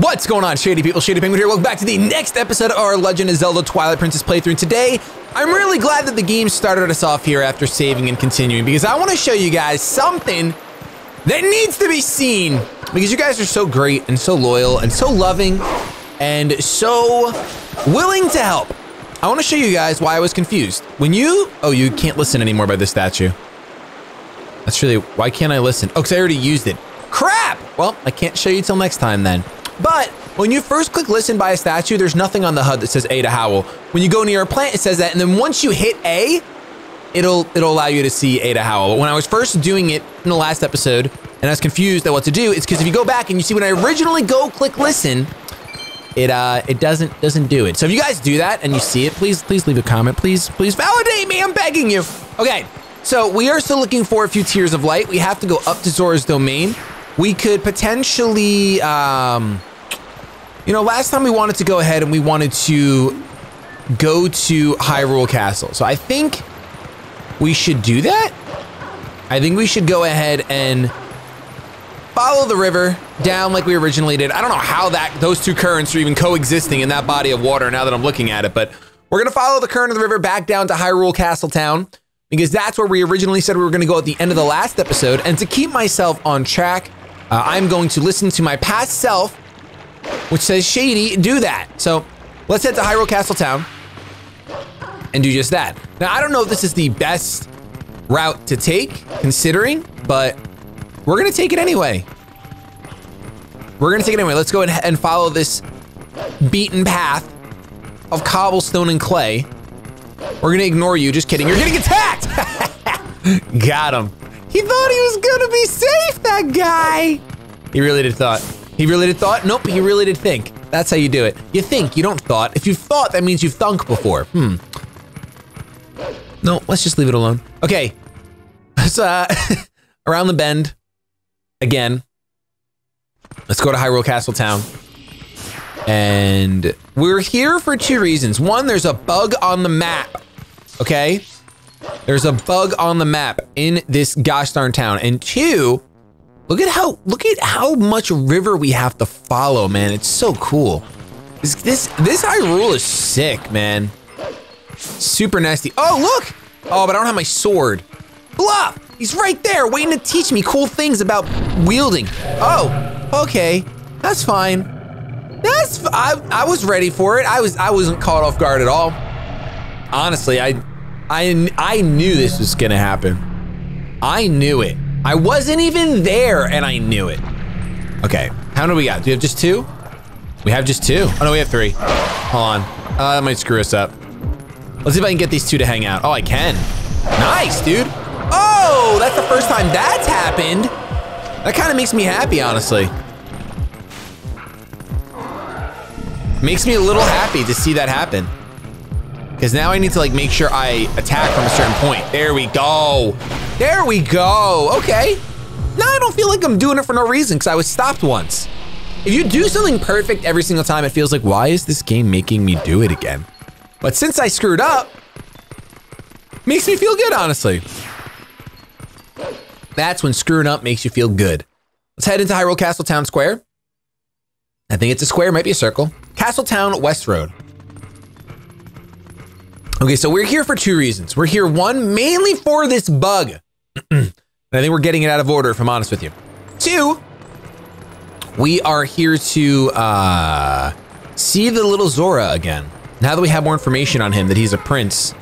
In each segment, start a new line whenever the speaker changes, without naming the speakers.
What's going on, Shady people? ShadyPenguinn here. Welcome back to the next episode of our Legend of Zelda Twilight Princess playthrough. And today, I'm really glad that the game started us off here after saving and continuing because I want to show you guys something that needs to be seen because you guys are so great and so loyal and so loving and so willing to help. I want to show you guys why I was confused. When you, oh, you can't listen anymore by this statue. That's really, why can't I listen? Oh, because I already used it. Crap! Well, I can't show you till next time then. But when you first click listen by a statue, there's nothing on the HUD that says A to Howl. When you go near a plant, it says that, and then once you hit A, it'll it'll allow you to see A to Howl. But when I was first doing it in the last episode, and I was confused at what to do, it's because if you go back and you see when I originally go click listen, it uh it doesn't doesn't do it. So if you guys do that and you see it, please please leave a comment. Please please validate me. I'm begging you. Okay. So we are still looking for a few tears of light. We have to go up to Zora's domain. We could potentially um you know, last time we wanted to go ahead and we wanted to go to Hyrule Castle. So I think we should do that. I think we should go ahead and follow the river down like we originally did. I don't know how that those two currents are even coexisting in that body of water now that I'm looking at it, but we're gonna follow the current of the river back down to Hyrule Castle Town because that's where we originally said we were gonna go at the end of the last episode. And to keep myself on track, uh, I'm going to listen to my past self which says Shady, do that. So let's head to Hyrule Castle Town and do just that. Now, I don't know if this is the best route to take, considering, but we're gonna take it anyway. We're gonna take it anyway. Let's go ahead and follow this beaten path of cobblestone and clay. We're gonna ignore you, just kidding. You're getting attacked! Got him. He thought he was gonna be safe, that guy. He really did thought. He really did thought? Nope, he really did think. That's how you do it. You think, you don't thought. If you've thought, that means you've thunk before. Hmm. No, let's just leave it alone. Okay. Let's, uh, around the bend. Again. Let's go to Hyrule Castle Town. And we're here for two reasons. One, there's a bug on the map. Okay? There's a bug on the map in this gosh darn town. And two, Look at how look at how much river we have to follow, man. It's so cool. This this this Hyrule is sick, man. Super nasty. Oh, look! Oh, but I don't have my sword. Bluff! He's right there waiting to teach me cool things about wielding. Oh, okay. That's fine. That's I I was ready for it. I was I wasn't caught off guard at all. Honestly, I I I knew this was going to happen. I knew it. I wasn't even there and I knew it. Okay, how many do we got? Do we have just two? We have just two. Oh no, we have three. Hold on. Uh, that might screw us up. Let's see if I can get these two to hang out. Oh, I can. Nice, dude. Oh, that's the first time that's happened. That kind of makes me happy, honestly. Makes me a little happy to see that happen. Because now I need to like make sure I attack from a certain point. There we go. There we go. Okay. Now I don't feel like I'm doing it for no reason because I was stopped once. If you do something perfect every single time, it feels like, why is this game making me do it again? But since I screwed up, makes me feel good, honestly. That's when screwing up makes you feel good. Let's head into Hyrule Castle Town Square. I think it's a square, might be a circle. Castle Town West Road. Okay, so we're here for two reasons. We're here, one, mainly for this bug. and I think we're getting it out of order, if I'm honest with you. Two, we are here to uh, see the little Zora again. Now that we have more information on him, that he's a prince,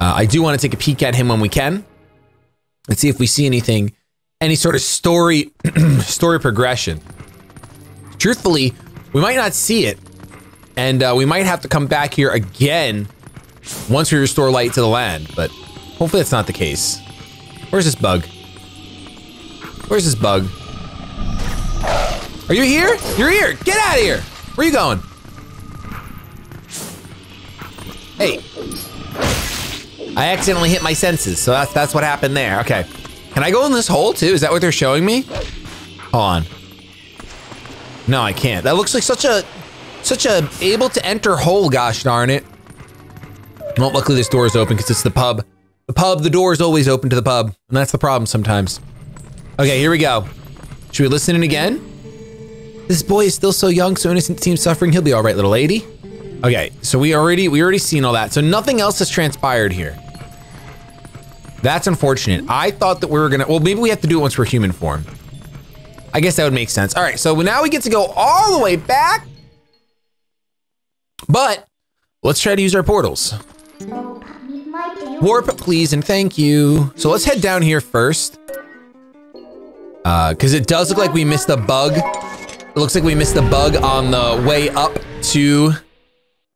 uh, I do want to take a peek at him when we can. and see if we see anything, any sort of story, story progression. Truthfully, we might not see it, and uh, we might have to come back here again once we restore light to the land, but hopefully that's not the case. Where's this bug? Where's this bug? Are you here? You're here! Get out of here! Where are you going? Hey. I accidentally hit my senses, so that's that's what happened there. Okay. Can I go in this hole too? Is that what they're showing me? Hold on. No, I can't. That looks like such a such a able to enter hole, gosh darn it. Well, luckily this door is open because it's the pub. The pub, the door is always open to the pub. And that's the problem sometimes. Okay, here we go. Should we listen in again? This boy is still so young, so innocent seems suffering. He'll be all right, little lady. Okay, so we already we already seen all that. So nothing else has transpired here. That's unfortunate. I thought that we were gonna, well, maybe we have to do it once we're human form. I guess that would make sense. All right, so now we get to go all the way back. But let's try to use our portals. Warp, please, and thank you. So let's head down here first. Uh, cause it does look like we missed a bug. It looks like we missed a bug on the way up to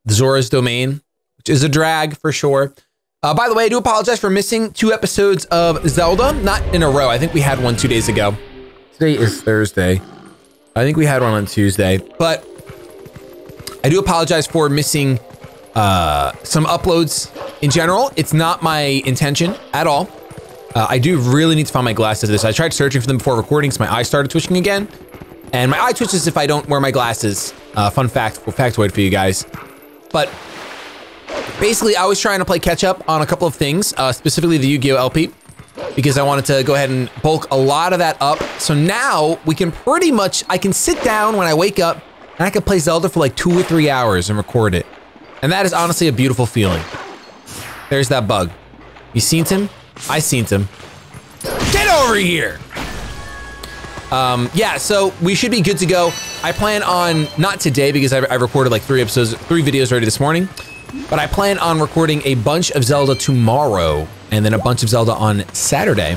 Zora's domain, which is a drag for sure. Uh, by the way, I do apologize for missing two episodes of Zelda, not in a row. I think we had one two days ago. Today is Thursday. I think we had one on Tuesday, but I do apologize for missing uh, some uploads in general. It's not my intention at all. Uh, I do really need to find my glasses. This I tried searching for them before recording, so my eyes started twitching again, and my eye twitches if I don't wear my glasses. Uh, fun fact, factoid for you guys. But basically, I was trying to play catch up on a couple of things, uh, specifically the Yu-Gi-Oh! LP, because I wanted to go ahead and bulk a lot of that up. So now we can pretty much, I can sit down when I wake up and I can play Zelda for like two or three hours and record it. And that is honestly a beautiful feeling. There's that bug. You seen him? I seen him. Get over here! Um, yeah, so we should be good to go. I plan on, not today because I, I recorded like three episodes, three videos already this morning. But I plan on recording a bunch of Zelda tomorrow and then a bunch of Zelda on Saturday.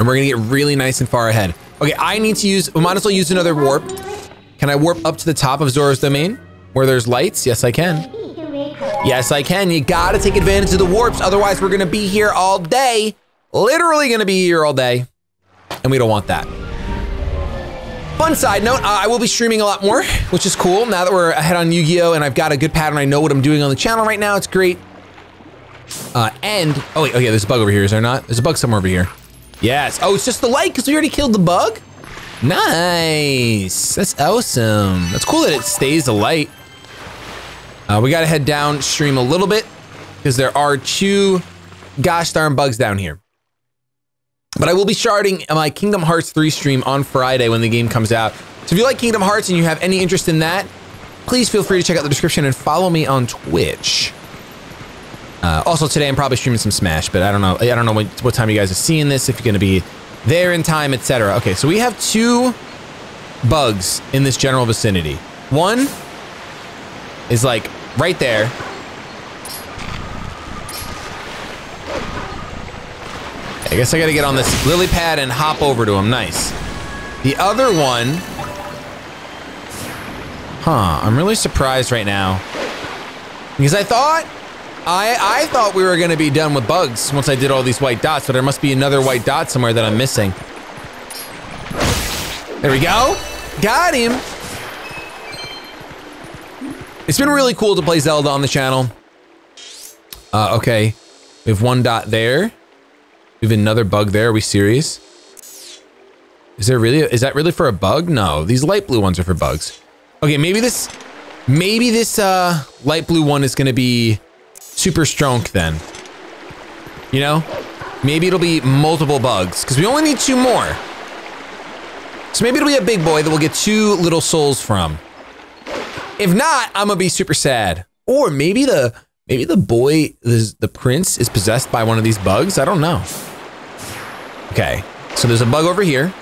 And we're gonna get really nice and far ahead. Okay, I need to use, we might as well use another warp. Can I warp up to the top of Zora's domain where there's lights? Yes, I can. Yes, I can. You gotta take advantage of the warps. Otherwise, we're gonna be here all day. Literally gonna be here all day. And we don't want that. Fun side note, uh, I will be streaming a lot more, which is cool. Now that we're ahead on Yu-Gi-Oh! and I've got a good pattern, I know what I'm doing on the channel right now. It's great. Uh, and, oh wait, oh yeah, there's a bug over here, is there not? There's a bug somewhere over here. Yes. Oh, it's just the light because we already killed the bug? Nice. That's awesome. That's cool that it stays the light. Uh, we gotta head downstream a little bit because there are two gosh darn bugs down here. But I will be starting my Kingdom Hearts 3 stream on Friday when the game comes out. So if you like Kingdom Hearts and you have any interest in that, please feel free to check out the description and follow me on Twitch. Uh, also today I'm probably streaming some Smash, but I don't know. I don't know what, what time you guys are seeing this, if you're going to be there in time, etc. Okay, so we have two bugs in this general vicinity. One is like right there. I guess I gotta get on this lily pad and hop over to him. Nice. The other one. Huh, I'm really surprised right now. Because I thought, I, I thought we were gonna be done with bugs once I did all these white dots, but there must be another white dot somewhere that I'm missing. There we go. Got him. It's been really cool to play Zelda on the channel. Uh, okay. We have one dot there. We have another bug there. Are we serious? Is there really, is that really for a bug? No, these light blue ones are for bugs. Okay, maybe this, maybe this uh, light blue one is gonna be super strong then. You know? Maybe it'll be multiple bugs because we only need two more. So maybe it'll be a big boy that we'll get two little souls from. If not, I'm gonna be super sad. Or maybe the maybe the boy, the, the prince is possessed by one of these bugs. I don't know. Okay, so there's a bug over here.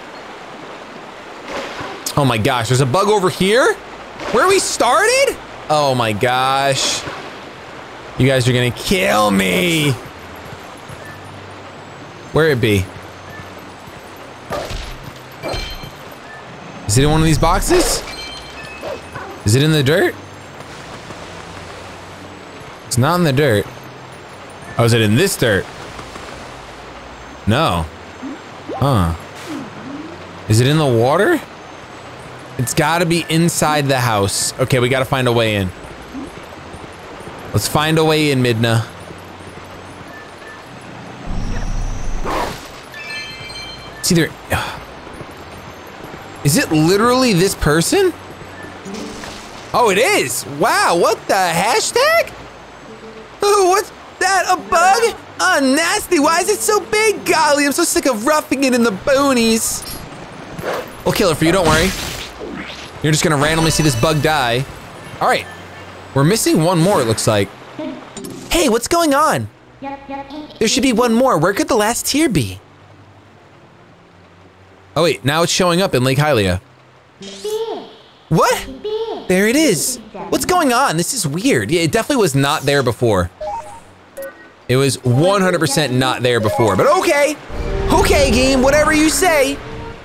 Oh my gosh, there's a bug over here? Where we started? Oh my gosh. You guys are gonna kill me. Where it be? Is it in one of these boxes? Is it in the dirt? It's not in the dirt. Oh, is it in this dirt? No. Huh. Is it in the water? It's gotta be inside the house. Okay, we gotta find a way in. Let's find a way in, Midna. It's either... Is it literally this person? Oh, it is! Wow, what the hashtag? Oh, what's that, a bug? Oh, nasty, why is it so big? Golly, I'm so sick of roughing it in the boonies. We'll kill it for you, don't worry. You're just gonna randomly see this bug die. All right, we're missing one more, it looks like. Hey, what's going on? There should be one more. Where could the last tear be? Oh wait, now it's showing up in Lake Hylia. What? There it is. What's going on? This is weird. Yeah, it definitely was not there before. It was 100% not there before, but okay. Okay, game, whatever you say.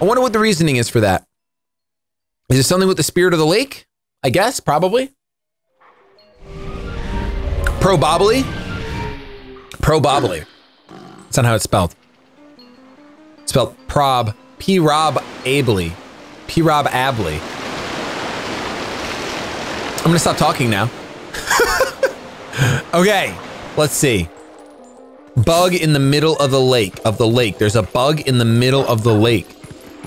I wonder what the reasoning is for that. Is it something with the spirit of the lake? I guess, probably. Probably. Probably. That's not how it's spelled. It's spelled prob. P-Rob Abley. P-Rob Abley. I'm gonna stop talking now. okay, let's see. Bug in the middle of the lake, of the lake. There's a bug in the middle of the lake.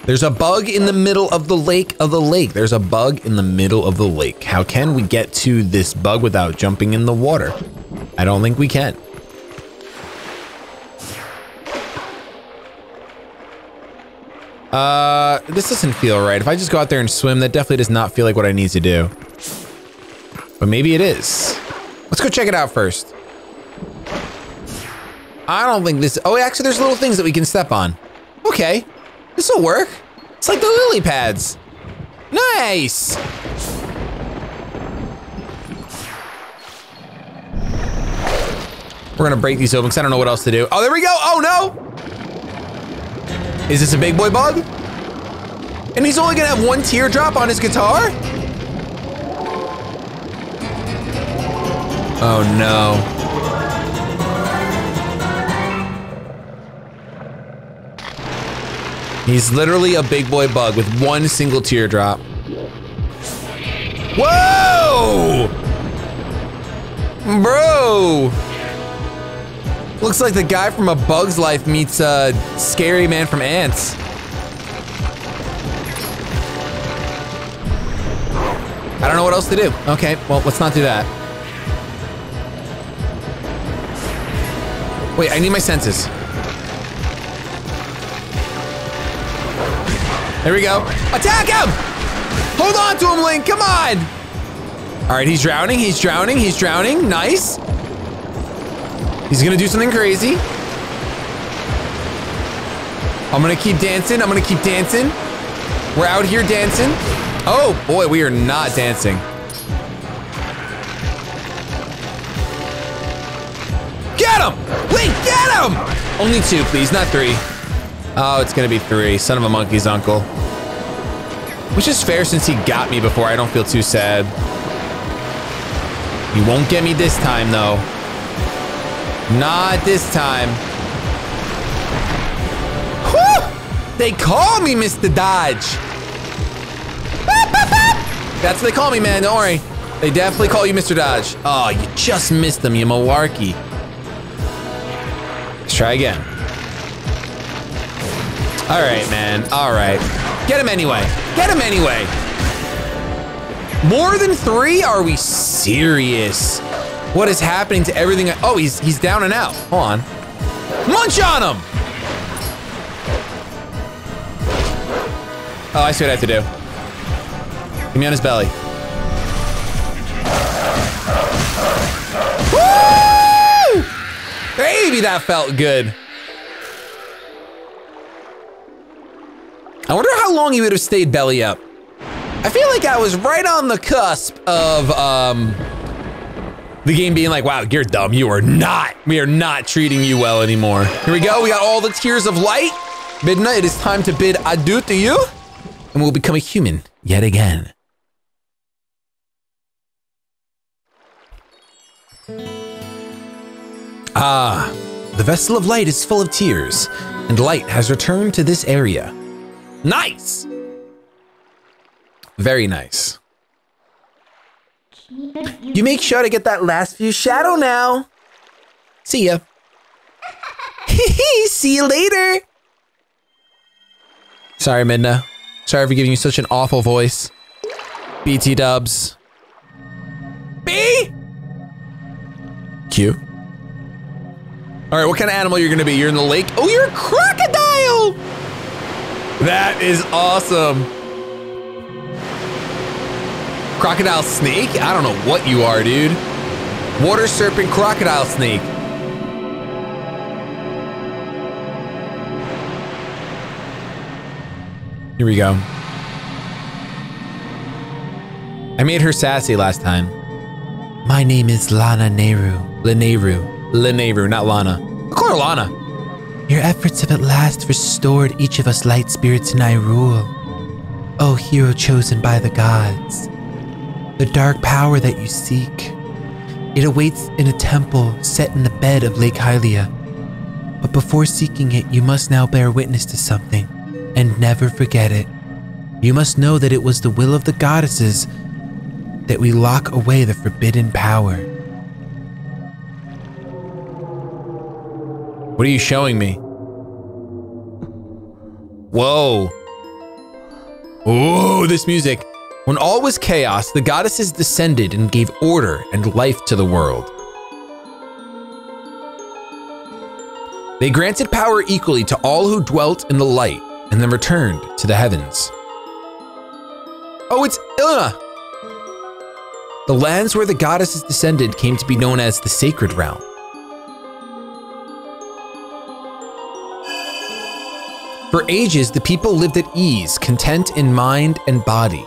There's a bug in the middle of the lake of the lake. There's a bug in the middle of the lake. How can we get to this bug without jumping in the water? I don't think we can. Uh, this doesn't feel right. If I just go out there and swim, that definitely does not feel like what I need to do. But maybe it is. Let's go check it out first. I don't think this, oh, actually there's little things that we can step on. Okay, this will work. It's like the lily pads. Nice. We're gonna break these open because I don't know what else to do. Oh, there we go. Oh no. Is this a big boy bug? And he's only gonna have one teardrop on his guitar? Oh no. He's literally a big boy bug with one single teardrop. Whoa! Bro! Looks like the guy from A Bug's Life meets a scary man from Antz. I don't know what else to do. Okay, well, let's not do that. Wait, I need my senses. There we go. Attack him! Hold on to him, Link, come on! All right, he's drowning, he's drowning, he's drowning. Nice. He's gonna do something crazy. I'm gonna keep dancing. I'm gonna keep dancing. We're out here dancing. Oh boy, we are not dancing. Only two, please, not three. Oh, it's gonna be three. Son of a monkey's uncle. Which is fair since he got me before. I don't feel too sad. He won't get me this time, though. Not this time. Whew! They call me Mr. Dodge. That's what they call me, man. Don't worry. They definitely call you Mr. Dodge. Oh, you just missed them, you malarkey. Try again. All right, man. All right. Get him anyway. Get him anyway. More than three? Are we serious? What is happening to everything? Oh, he's he's down and out. Hold on. Munch on him! Oh, I see what I have to do. Get me on his belly. Baby, that felt good. I wonder how long he would have stayed belly up. I feel like I was right on the cusp of um, the game being like, wow, you're dumb. You are not. We are not treating you well anymore. Here we go. We got all the tears of light. Midna, it is time to bid adieu to you. And we'll become a human yet again. Ah, the vessel of light is full of tears, and light has returned to this area. Nice! Very nice. You make sure to get that last Fused Shadow now. See ya. See you later. Sorry, Midna. Sorry for giving you such an awful voice. BT dubs. B? Q. All right, what kind of animal you're gonna be? You're in the lake? Oh, you're a crocodile! That is awesome. Crocodile snake? I don't know what you are, dude. Water serpent crocodile snake. Here we go. I made her sassy last time. My name is Lana Nehru. Lanayru. Lanayru, not Lana. Call her Lana. Your efforts have at last restored each of us light spirits in Hyrule. O hero chosen by the gods. The dark power that you seek. It awaits in a temple set in the bed of Lake Hylia. But before seeking it, you must now bear witness to something, and never forget it. You must know that it was the will of the goddesses that we lock away the forbidden power. What are you showing me? Whoa. Whoa, this music. When all was chaos, the goddesses descended and gave order and life to the world. They granted power equally to all who dwelt in the light and then returned to the heavens. Oh, it's Ilna! The lands where the goddesses descended came to be known as the Sacred Realm. For ages, the people lived at ease, content in mind and body.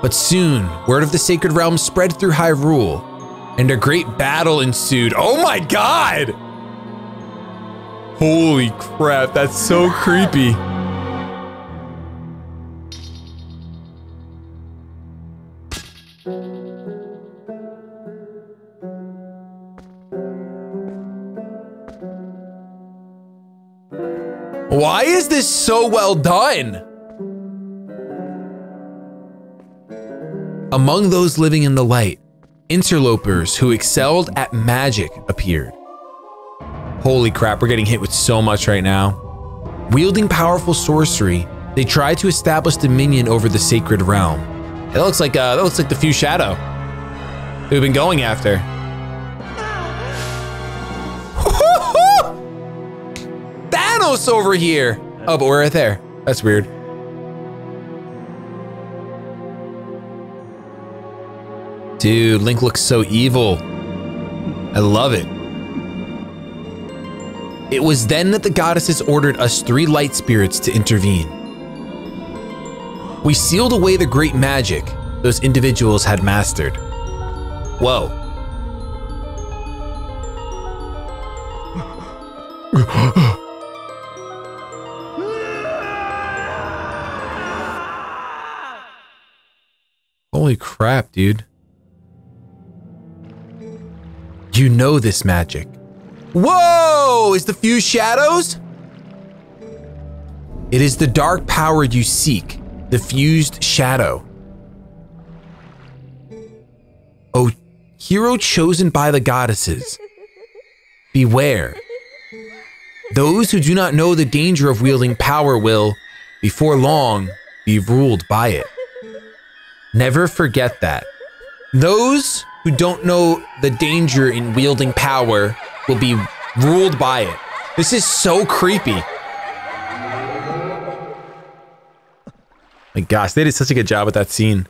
But soon, word of the Sacred Realm spread through Hyrule, and a great battle ensued. Oh my god! Holy crap, that's so creepy. Why is this so well done? Among those living in the light, interlopers who excelled at magic appeared. Holy crap, we're getting hit with so much right now. Wielding powerful sorcery, they tried to establish dominion over the sacred realm. That looks like uh, that looks like the Fused Shadow we've been going after. Over here. Oh, but we're right there. That's weird. Dude, Link looks so evil. I love it. It was then that the goddesses ordered us three light spirits to intervene. We sealed away the great magic those individuals had mastered. Whoa. Holy crap, dude. You know this magic. Whoa! Is the fused shadows? It is the dark power you seek, the fused shadow. Oh, hero chosen by the goddesses. Beware. Those who do not know the danger of wielding power will, before long, be ruled by it. Never forget that. Those who don't know the danger in wielding power will be ruled by it. This is so creepy. My gosh, they did such a good job with that scene.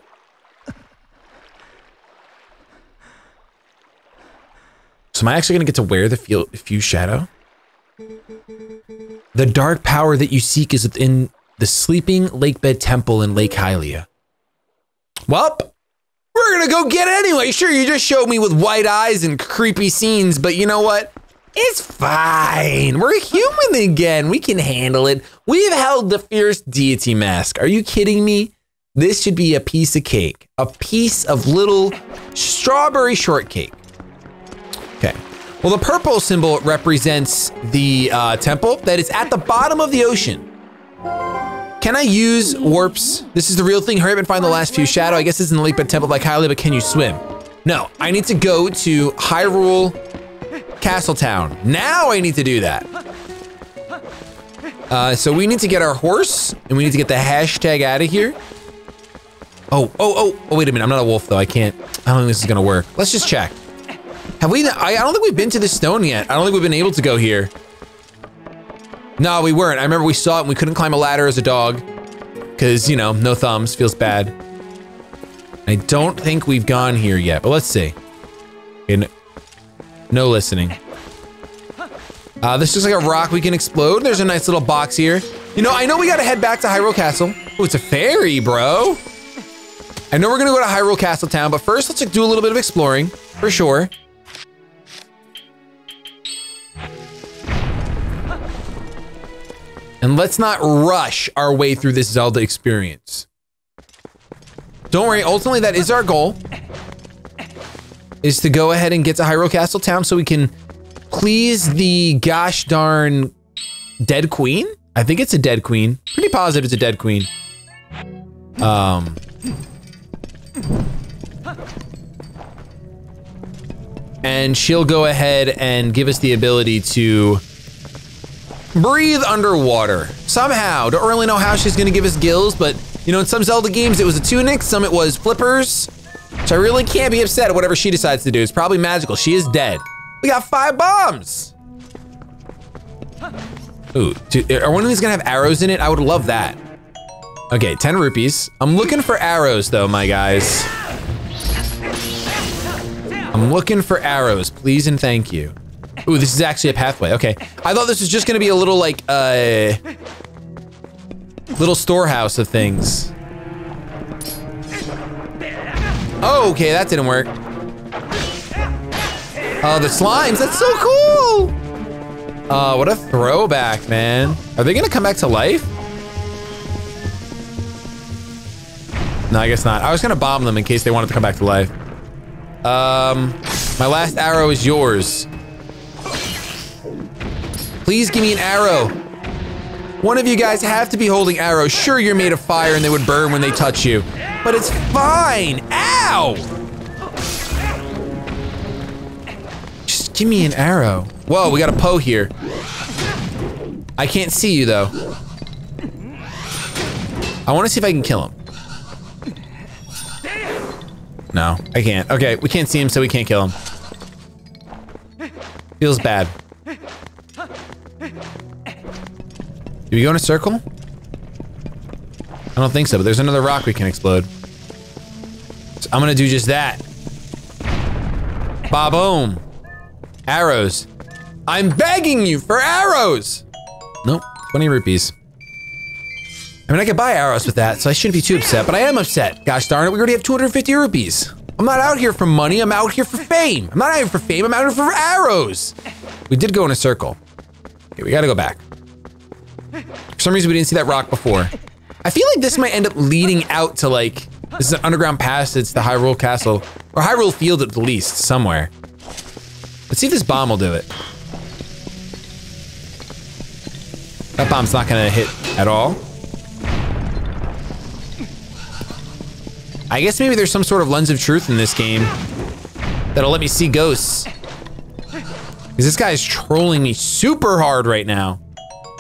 So am I actually going to get to wear the fused shadow? The dark power that you seek is within the sleeping lakebed temple in Lake Hylia. Well, we're gonna go get it anyway. Sure, you just showed me with white eyes and creepy scenes, but you know what? It's fine. We're human again. We can handle it. We've held the fierce deity mask. Are you kidding me? This should be a piece of cake. A piece of little strawberry shortcake. Okay. Well, the purple symbol represents the uh, temple that is at the bottom of the ocean. Can I use warps? This is the real thing. Hurry up and find the last Fused Shadow. I guess it's in the Lakebed Temple Lake Hylia, but can you swim? No, I need to go to Hyrule Castletown. Now I need to do that. Uh, so we need to get our horse and we need to get the hashtag out of here. Oh, oh, oh, oh, wait a minute. I'm not a wolf though. I can't, I don't think this is gonna work. Let's just check. Have we, I, I don't think we've been to the stone yet. I don't think we've been able to go here. No, we weren't. I remember we saw it and we couldn't climb a ladder as a dog. Because, you know, no thumbs, feels bad. I don't think we've gone here yet, but let's see. In no listening. Uh, this looks like a rock we can explode. There's a nice little box here. You know, I know we gotta head back to Hyrule Castle. Oh, it's a ferry, bro. I know we're gonna go to Hyrule Castle Town, but first let's do a little bit of exploring, for sure. And let's not rush our way through this Zelda experience. Don't worry, ultimately that is our goal. Is to go ahead and get to Hyrule Castle Town so we can please the gosh darn dead queen? I think it's a dead queen. Pretty positive it's a dead queen. Um. And she'll go ahead and give us the ability to breathe underwater. Somehow, don't really know how she's gonna give us gills, but you know, in some Zelda games it was a tunic, some it was flippers. So I really can't be upset at whatever she decides to do. It's probably magical. She is dead. We got five bombs. Ooh, dude, are one of these gonna have arrows in it? I would love that. Okay, 10 rupees. I'm looking for arrows though, my guys. I'm looking for arrows, please and thank you. Ooh, this is actually a pathway. Okay. I thought this was just gonna be a little like, uh, little storehouse of things. Oh, okay, that didn't work. Oh, the slimes, that's so cool. Uh, what a throwback, man. Are they gonna come back to life? No, I guess not. I was gonna bomb them in case they wanted to come back to life. Um, my last arrow is yours. Please give me an arrow. One of you guys have to be holding arrows. Sure, you're made of fire and they would burn when they touch you. But it's fine. Ow! Just give me an arrow. Whoa, we got a Poe here. I can't see you though. I want to see if I can kill him. No, I can't. Okay, we can't see him, so we can't kill him. Feels bad. Do we go in a circle? I don't think so, but there's another rock we can explode. So I'm gonna do just that. Ba-boom. Arrows. I'm begging you for arrows! Nope, 20 rupees. I mean, I could buy arrows with that, so I shouldn't be too upset, but I am upset. Gosh darn it, we already have 250 rupees. I'm not out here for money, I'm out here for fame. I'm not out here for fame, I'm out here for arrows. We did go in a circle. Okay, we gotta go back. For some reason, we didn't see that rock before. I feel like this might end up leading out to like, this is an underground passage to Hyrule Castle, or Hyrule Field at the least, somewhere. Let's see if this bomb will do it. That bomb's not gonna hit at all. I guess maybe there's some sort of lens of truth in this game that'll let me see ghosts. Because this guy's trolling me super hard right now.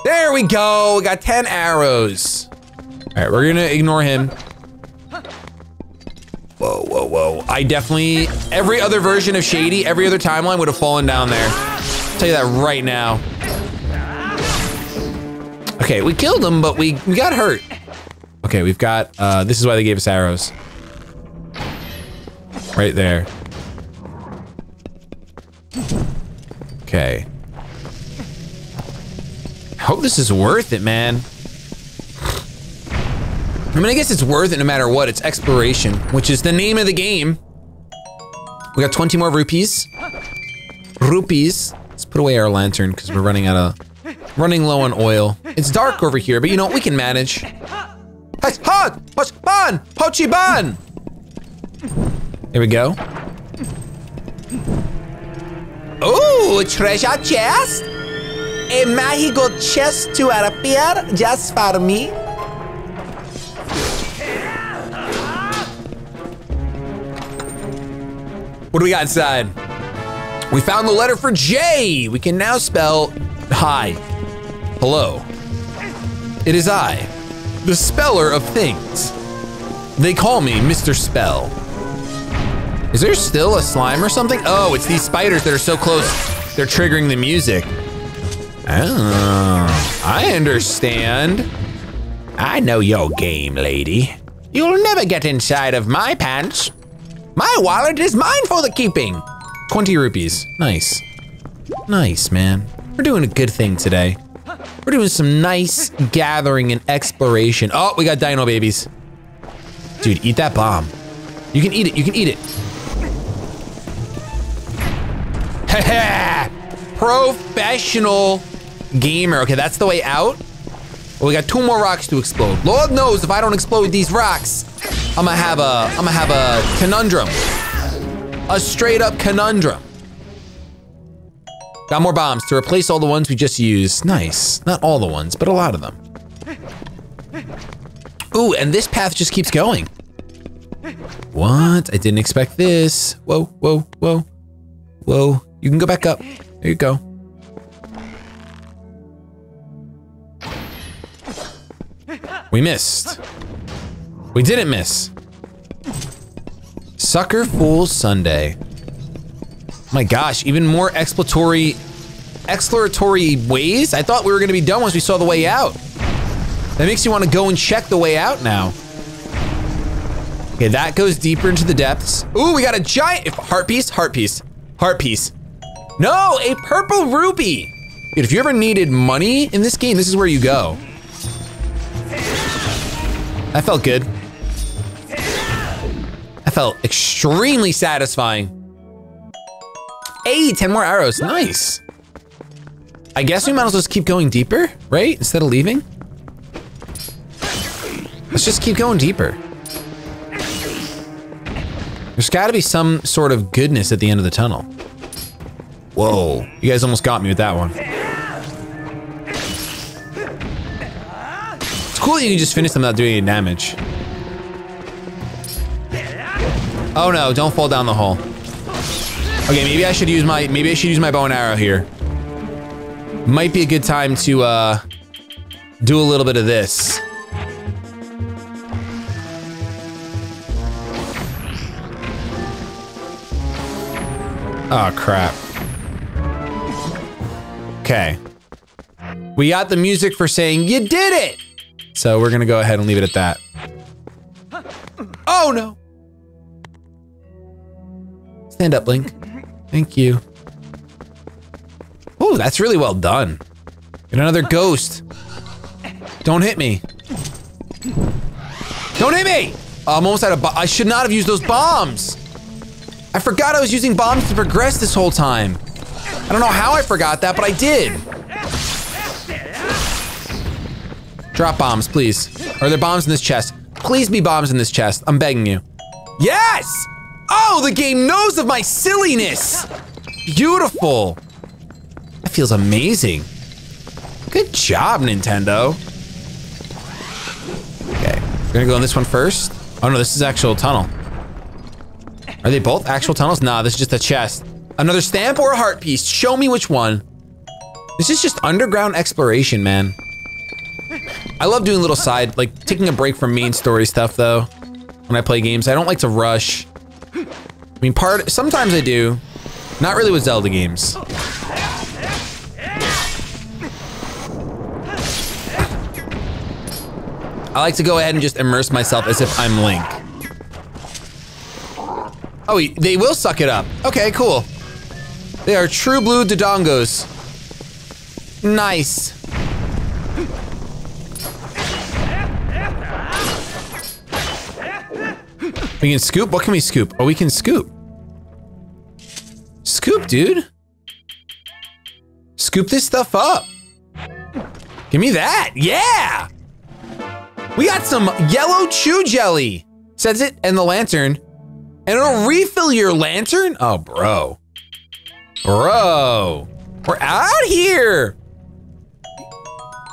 There we go, we got 10 arrows. All right, we're gonna ignore him. Whoa, whoa, whoa. I definitely, every other version of Shady, every other timeline would have fallen down there. I'll tell you that right now. Okay, we killed him, but we, we got hurt. Okay, we've got, uh, this is why they gave us arrows. Right there. Okay. This is worth it, man. I mean, I guess it's worth it no matter what. It's exploration, which is the name of the game. We got 20 more rupees. Rupees. Let's put away our lantern because we're running out of, running low on oil. It's dark over here, but you know, we can manage. Han! Ban! Pochi Ban! There we go. Oh, treasure chest? A magical chest to appear just for me? What do we got inside? We found the letter for J. We can now spell hi. Hello. It is I, the speller of things. They call me Mr. Spell. Is there still a slime or something? Oh, it's these spiders that are so close, they're triggering the music. Oh, I understand. I know your game, lady. You'll never get inside of my pants. My wallet is mine for the keeping. 20 rupees. Nice. Nice, man. We're doing a good thing today. We're doing some nice gathering and exploration. Oh, we got dino babies. Dude, eat that bomb. You can eat it, you can eat it. Professional gamer. Okay, that's the way out. Well, we got two more rocks to explode. Lord knows if I don't explode these rocks, I'm gonna have a, I'm gonna have a conundrum. A straight up conundrum. Got more bombs to replace all the ones we just used. Nice. Not all the ones, but a lot of them. Ooh, and this path just keeps going. What? I didn't expect this. Whoa, whoa, whoa. Whoa. You can go back up. There you go. We missed. We didn't miss. Sucker Fool Sunday. My gosh, even more exploratory, exploratory ways? I thought we were gonna be done once we saw the way out. That makes you wanna go and check the way out now. Okay, that goes deeper into the depths. Ooh, we got a giant heart piece, heart piece, heart piece. No, a purple ruby. Dude, if you ever needed money in this game, this is where you go. That felt good. That felt extremely satisfying. Hey, 10 more arrows, nice. I guess we might as well just keep going deeper, right? Instead of leaving. Let's just keep going deeper. There's gotta be some sort of goodness at the end of the tunnel. Whoa, you guys almost got me with that one. Cool you can just finish them without doing any damage. Oh no, don't fall down the hole. Okay, maybe I should use my, maybe I should use my bow and arrow here. Might be a good time to, uh, do a little bit of this. Oh, crap. Okay. We got the music for saying, you did it! So we're gonna go ahead and leave it at that. Oh, no! Stand up, Link. Thank you. Oh, that's really well done. And another ghost. Don't hit me. Don't hit me! I'm almost out of I should not have used those bombs. I forgot I was using bombs to progress this whole time. I don't know how I forgot that, but I did. Drop bombs, please. Are there bombs in this chest? Please be bombs in this chest. I'm begging you. Yes! Oh, the game knows of my silliness. Beautiful. That feels amazing. Good job, Nintendo. Okay, we're gonna go on this one first. Oh no, this is actual tunnel. Are they both actual tunnels? Nah, this is just a chest. Another stamp or a heart piece? Show me which one. This is just underground exploration, man. I love doing little side, like taking a break from main story stuff though. When I play games, I don't like to rush. I mean, part, sometimes I do. Not really with Zelda games. I like to go ahead and just immerse myself as if I'm Link. Oh, they will suck it up. Okay, cool. They are true blue Dodongos. Nice. We can scoop? What can we scoop? Oh, we can scoop. Scoop, dude. Scoop this stuff up. Give me that. Yeah. We got some yellow Chu jelly. Says it and the lantern. And it'll refill your lantern? Oh, bro. Bro. We're out here.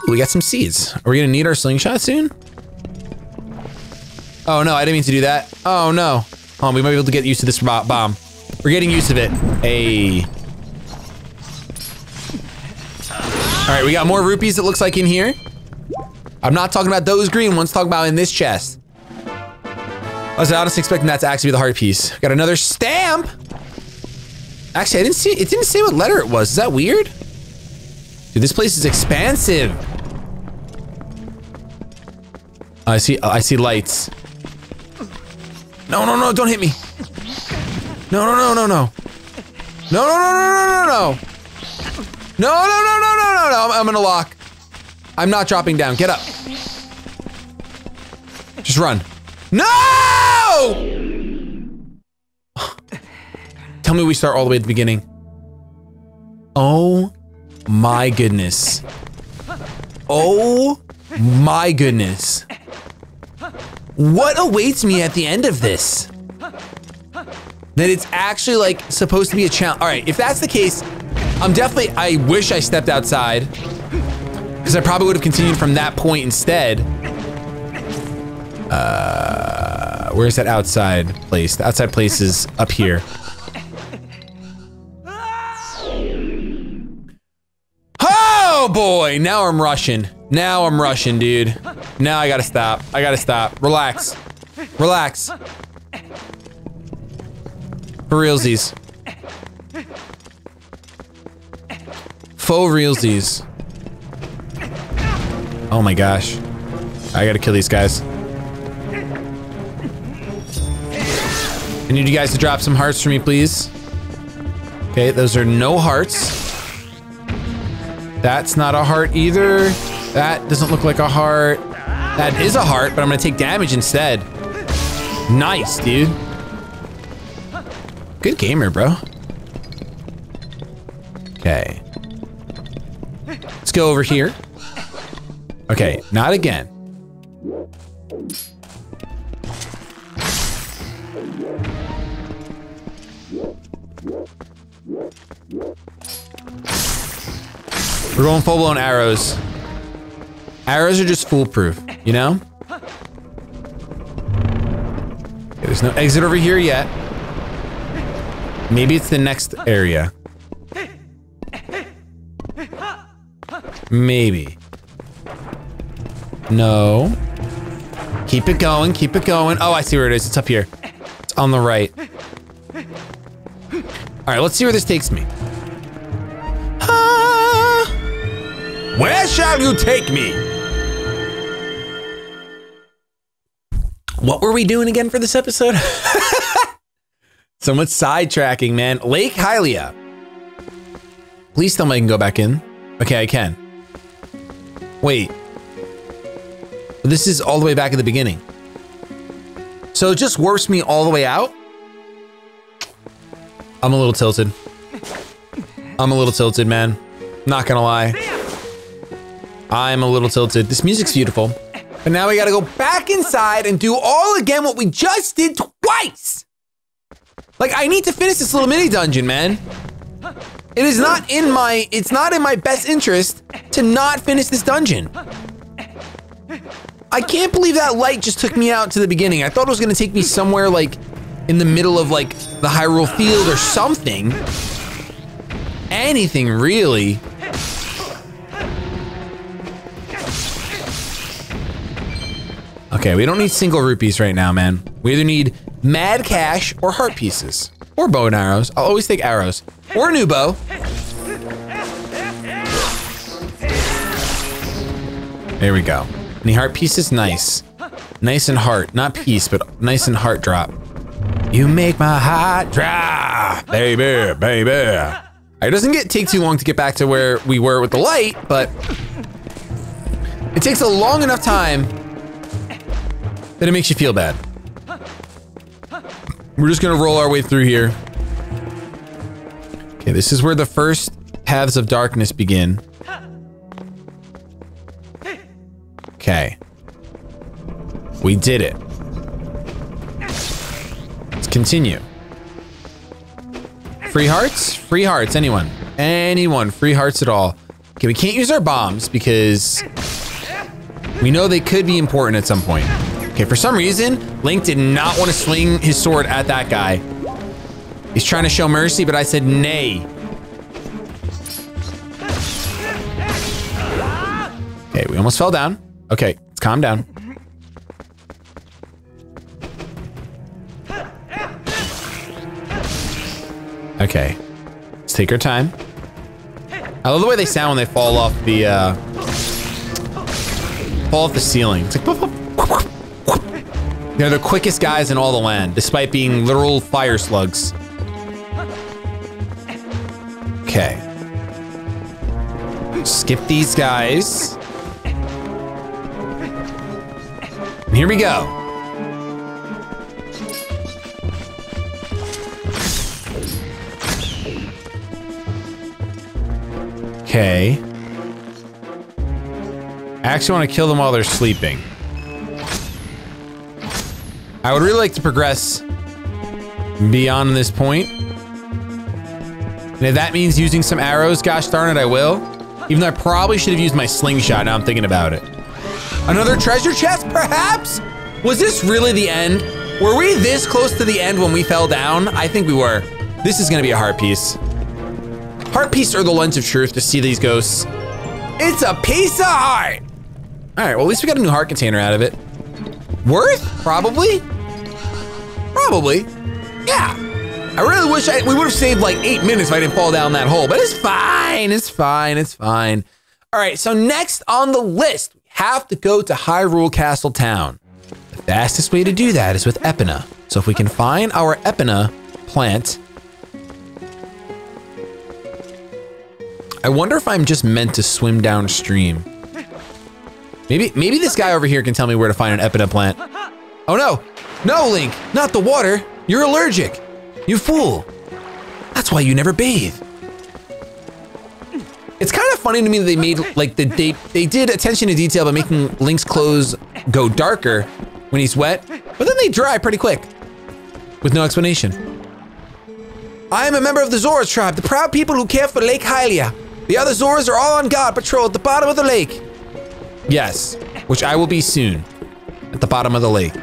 We got some seeds. Are we gonna need our slingshot soon? Oh no, I didn't mean to do that. Oh no. Oh, we might be able to get used to this bomb. We're getting used to it. Hey. All right, we got more rupees it looks like in here. I'm not talking about those green ones, talking about in this chest. I was honestly expecting that to actually be the heart piece. Got another stamp. Actually, I didn't see, it didn't say what letter it was. Is that weird? Dude, this place is expansive. I see, I see lights. No, no, no, don't hit me. No, no, no, no, no. No, no, no, no, no, no, no. No, no, no, no, no, no, no. I'm, I'm gonna lock. I'm not dropping down. Get up. Just run. No! Tell me we start all the way at the beginning. Oh my goodness. Oh my goodness. What awaits me at the end of this? That it's actually like supposed to be a challenge. All right, if that's the case, I'm definitely, I wish I stepped outside because I probably would have continued from that point instead. Uh, where's that outside place? The outside place is up here. Oh boy, now I'm rushing. Now I'm rushing, dude. Now I gotta stop. I gotta stop. Relax. Relax. For realsies. Faux realsies. Oh my gosh. I gotta kill these guys. I need you guys to drop some hearts for me, please. Okay, those are no hearts. That's not a heart either. That doesn't look like a heart. That is a heart, but I'm gonna take damage instead. Nice, dude. Good gamer, bro. Okay. Let's go over here. Okay, not again. We're going full blown arrows. Arrows are just foolproof, you know? Okay, there's no exit over here yet. Maybe it's the next area. Maybe. No. Keep it going, keep it going. Oh, I see where it is. It's up here. It's on the right. All right, let's see where this takes me. Where shall you take me? What were we doing again for this episode? So much sidetracking, man. Lake Hylia. Please tell me I can go back in. Okay, I can. Wait. This is all the way back at the beginning. So it just warps me all the way out? I'm a little tilted. I'm a little tilted, man. Not gonna lie. I'm a little tilted. This music's beautiful. But now we gotta go back inside and do all again what we just did twice! Like, I need to finish this little mini dungeon, man. It is not in my, it's not in my best interest to not finish this dungeon. I can't believe that light just took me out to the beginning. I thought it was gonna take me somewhere like in the middle of like the Hyrule Field or something. Anything really. Okay, we don't need single rupees right now, man. We either need mad cash or heart pieces. Or bow and arrows. I'll always take arrows. Or a new bow. There we go. Any heart pieces? Nice. Nice and heart. Not piece, but nice and heart drop. You make my heart drop, baby, baby. It doesn't get take too long to get back to where we were with the light, but it takes a long enough time that it makes you feel bad. We're just gonna roll our way through here. Okay, this is where the first paths of darkness begin. Okay. We did it. Let's continue. Free hearts? Free hearts, anyone. Anyone, free hearts at all. Okay, we can't use our bombs because we know they could be important at some point. Okay, for some reason, Link did not want to swing his sword at that guy. He's trying to show mercy, but I said nay. Okay, we almost fell down. Okay, let's calm down. Okay, let's take our time. I love the way they sound when they fall off the, uh, fall off the ceiling. It's like, they're the quickest guys in all the land, despite being literal fire slugs. Okay. Skip these guys. And here we go. Okay. I actually want to kill them while they're sleeping. I would really like to progress beyond this point. And if that means using some arrows, gosh darn it, I will. Even though I probably should have used my slingshot now I'm thinking about it. Another treasure chest, perhaps? Was this really the end? Were we this close to the end when we fell down? I think we were. This is gonna be a heart piece. Heart piece or the lens of truth to see these ghosts. It's a piece of heart. All right, well, at least we got a new heart container out of it. Worth? Probably. Probably. Yeah. I really wish I, we would have saved like eight minutes if I didn't fall down that hole, but it's fine. It's fine. It's fine. All right, so next on the list, we have to go to Hyrule Castle Town. The fastest way to do that is with Epona. So if we can find our Epona plant, I wonder if I'm just meant to swim downstream. Maybe, maybe this guy over here can tell me where to find an Epona plant. Oh no, no Link, not the water. You're allergic. You fool. That's why you never bathe. It's kind of funny to me that they made like the they they did attention to detail by making Link's clothes go darker when he's wet, but then they dry pretty quick with no explanation. I am a member of the Zoras tribe, the proud people who care for Lake Hylia. The other Zoras are all on guard patrol at the bottom of the lake. Yes, which I will be soon at the bottom of the lake.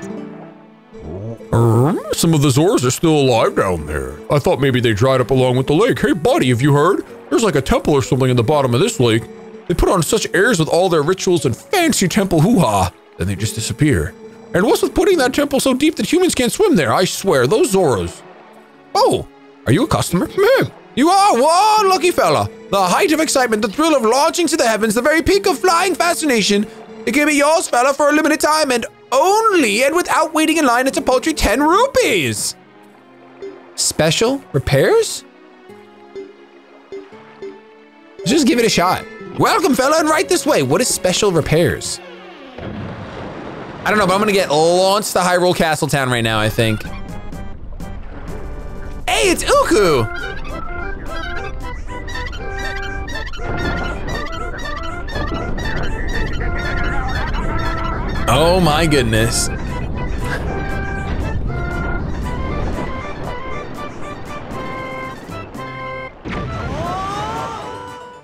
Some of the Zoras are still alive down there. I thought maybe they dried up along with the lake. Hey, buddy, have you heard? There's like a temple or something in the bottom of this lake. They put on such airs with all their rituals and fancy temple hoo-ha, then they just disappear. And what's with putting that temple so deep that humans can't swim there? I swear, those Zoras. Oh, are you a customer? You are one lucky fella. The height of excitement, the thrill of launching to the heavens, the very peak of flying fascination. It can be yours, fella, for a limited time and only and without waiting in line. It's a paltry 10 rupees.
Special repairs? Just give it a shot. Welcome, fella, and right this way. What is special repairs? I don't know, but I'm gonna get launched to Hyrule Castle Town right now, I think. Hey, it's Uku! Oh my goodness.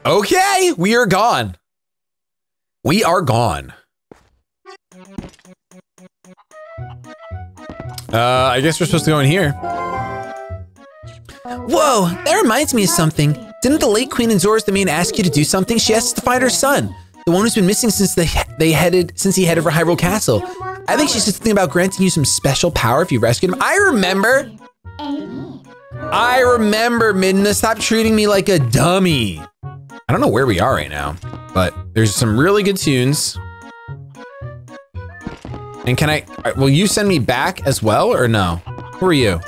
Okay, we are gone. We are gone. Uh, I guess we're supposed to go in here. Whoa, that reminds me of something. Didn't the late Queen and the Domain ask you to do something? She asked us to find her son, the one who's been missing since they they headed since he headed for Hyrule Castle. I think she's just thinking about granting you some special power if you rescued him. I remember. I remember, Midna. Stop treating me like a dummy. I don't know where we are right now, but there's some really good tunes. And can I, will you send me back as well or no? Who are you?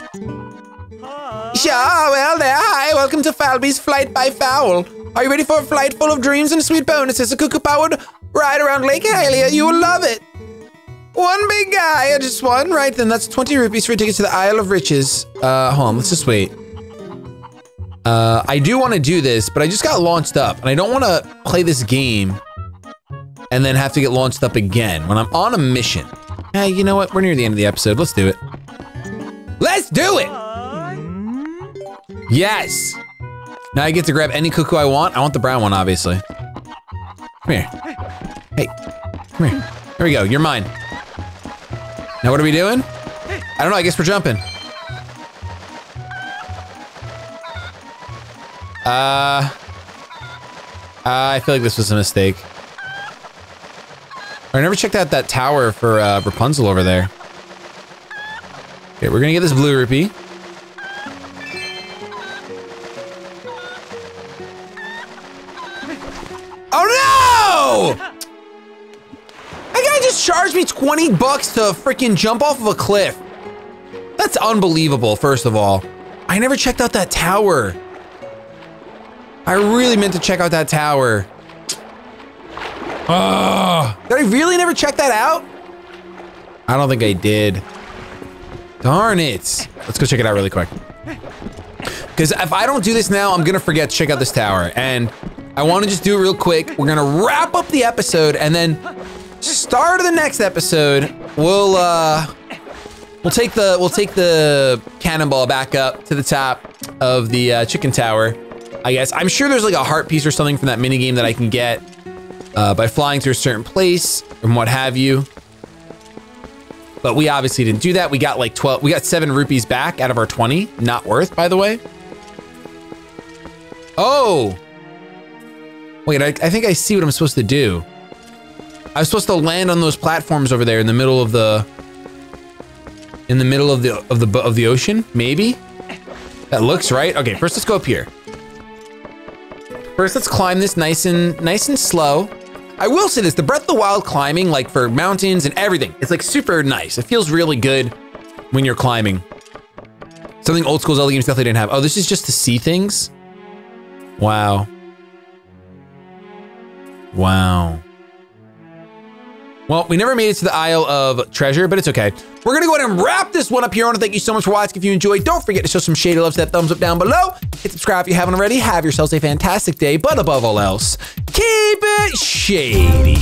Sure, well there, hi, welcome to Falbi's Flight by Fowl. Are you ready for a flight full of dreams and sweet bonuses? A cuckoo-powered ride around Lake Hylia, you will love it. One big guy, just one, right then, that's 20 rupees for a ticket to the Isle of Riches. Uh, hold on, let's just wait. Uh, I do want to do this, but I just got launched up, and I don't want to play this game and then have to get launched up again when I'm on a mission. Hey, you know what? We're near the end of the episode. Let's do it. Let's do it! Yes! Now I get to grab any cuckoo I want. I want the brown one, obviously. Come here. Hey, come here. Here we go. You're mine. Now what are we doing? I don't know. I guess we're jumping. Uh, I feel like this was a mistake. I never checked out that tower for uh, Rapunzel over there. Okay, we're gonna get this blue rupee. 20 bucks to freaking jump off of a cliff. That's unbelievable, first of all. I never checked out that tower. I really meant to check out that tower. Ah, did I really never check that out? I don't think I did. Darn it. Let's go check it out really quick. Because if I don't do this now, I'm going to forget to check out this tower. And I want to just do it real quick. We're going to wrap up the episode and then start of the next episode, we'll uh we'll take the we'll take the cannonball back up to the top of the uh, chicken tower. I guess I'm sure there's like a heart piece or something from that mini game that I can get uh, by flying to a certain place and what have you. But we obviously didn't do that. We got like 12, we got seven rupees back out of our 20. Not worth, by the way. Oh. Wait, I, I think I see what I'm supposed to do. I was supposed to land on those platforms over there in the middle of the in the middle of the of the of the ocean, maybe? That looks right. Okay, first let's go up here. First, let's climb this nice and nice and slow. I will say this, the Breath of the Wild climbing, like for mountains and everything, it's like super nice. It feels really good when you're climbing. Something old school Zelda games definitely didn't have. Oh, this is just to see things? Wow. Wow. Well, we never made it to the Isle of Treasure, but it's okay. We're gonna go ahead and wrap this one up here. I want to thank you so much for watching. If you enjoyed, don't forget to show some shady love that thumbs up down below. Hit subscribe if you haven't already. Have yourselves a fantastic day, but above all else, keep it shady.